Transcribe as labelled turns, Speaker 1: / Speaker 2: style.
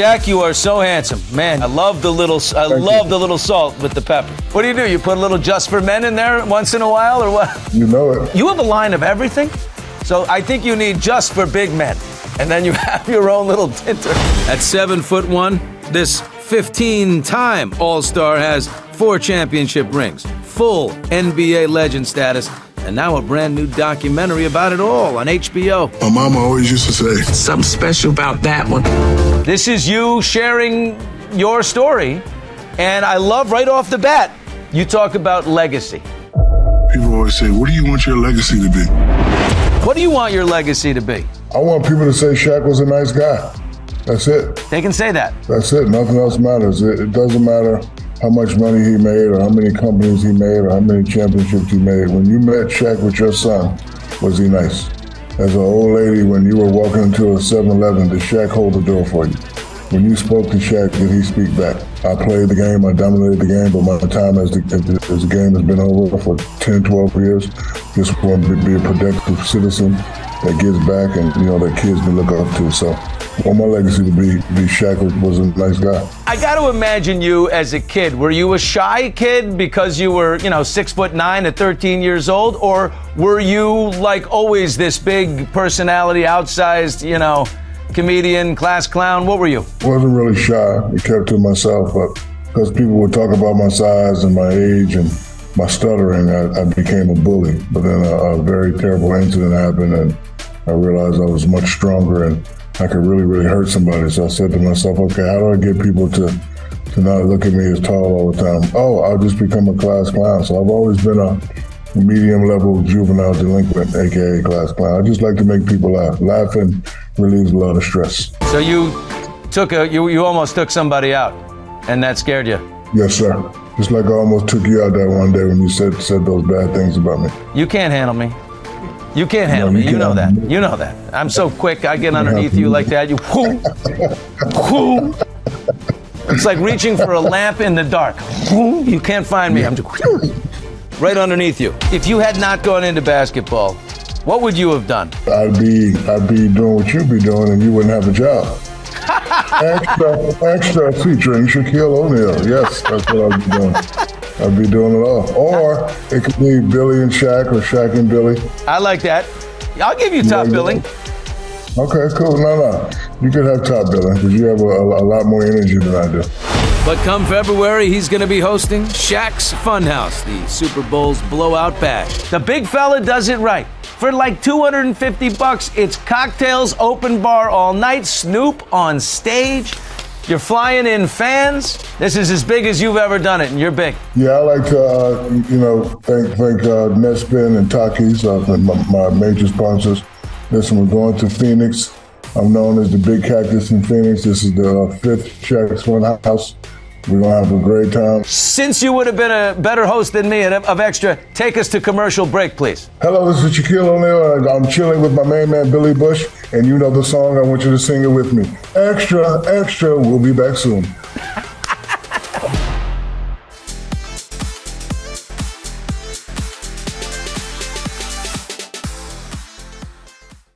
Speaker 1: Shaq, you are so handsome, man. I love the little. I
Speaker 2: Thank
Speaker 1: love
Speaker 2: you.
Speaker 1: the little salt with the pepper. What do you do? You put a little just for men in there once in a while, or what?
Speaker 2: You know it.
Speaker 1: You have a line of everything, so I think you need just for big men, and then you have your own little tinter. At seven foot one, this 15-time All-Star has four championship rings, full NBA legend status, and now a brand new documentary about it all on HBO.
Speaker 2: My mama always used to say,
Speaker 3: Something special about that one.
Speaker 1: This is you sharing your story, and I love right off the bat. You talk about legacy.
Speaker 2: people always say, what do you want your legacy to be?
Speaker 1: What do you want your legacy to be?
Speaker 2: I want people to say Shaq was a nice guy. That's it.
Speaker 1: They can say that.
Speaker 2: That's it. Nothing else matters. It, it doesn't matter how much money he made or how many companies he made or how many championships he made. When you met Shaq with your son, was he nice? As an old lady, when you were walking into a 7-Eleven, did Shaq hold the door for you? When you spoke to Shaq, did he speak back? I played the game, I dominated the game, but my time as the, as the, game has been over for 10, 12 years, just want to be a productive citizen that gives back and, you know, that kids can look up to. So Want my legacy to be, be Shaq was, was a nice guy.
Speaker 1: I got to imagine you as a kid. Were you a shy kid because you were, you know, six foot nine at 13 years old, or were you like always this big personality, outsized, you know, comedian, class clown? What were you?
Speaker 2: wasn't really shy. I kept to myself, but because people would talk about my size and my age and my stuttering, I, I became a bully. But then a, a very terrible incident happened, and I realized I was much stronger and I could really, really hurt somebody. So I said to myself, okay, how do I get people to to not look at me as tall all the time? Oh, I'll just become a class clown. So I've always been a medium level juvenile delinquent, aka class clown. I just like to make people laugh. Laughing relieves a lot of stress.
Speaker 1: So you took a, you, you almost took somebody out, and that scared you.
Speaker 2: Yes, sir. Just like I almost took you out that one day when you said said those bad things about me.
Speaker 1: You can't handle me. You can't handle me.
Speaker 2: you
Speaker 1: know that. You know that. I'm so quick. I get underneath you like that. You whoo, whoo. It's like reaching for a lamp in the dark. Whoo. You can't find me. I'm just whoo, right underneath you. If you had not gone into basketball, what would you have done?
Speaker 2: I'd be I'd be doing what you'd be doing, and you wouldn't have a job. extra, extra featuring Shaquille O'Neal. Yes, that's what I'd be doing. I'd be doing it all. Or it could be Billy and Shaq, or Shaq and Billy.
Speaker 1: I like that. I'll give you top
Speaker 2: Yeah,
Speaker 1: billing.
Speaker 2: Okay, cool. No, no, you could have top billing because you have a, a, a lot more energy than I do.
Speaker 1: But come February, he's going to be hosting Shaq's Funhouse, the Super Bowl's blowout bash. The big fella does it right. For like 250 bucks, it's cocktails, open bar all night, Snoop on stage. You're flying in fans. This is as big as you've ever done it, and you're big.
Speaker 2: Yeah, I like uh, you know, thank thank uh, NetSpend and Takis, uh, my, my major sponsors. Listen, we're going to Phoenix. I'm known as the Big Cactus in Phoenix. This is the uh, fifth Shaq's Fun House. We're gonna have a great time.
Speaker 1: Since you would have been a better host than me of Extra, take us to commercial break, please.
Speaker 2: Hello, this is Shaquille O'Neal, I'm chilling with my main man Billy Bush, and you know the song. I want you to sing it with me. Extra, extra. We'll be back soon.